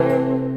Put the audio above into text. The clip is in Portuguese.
Música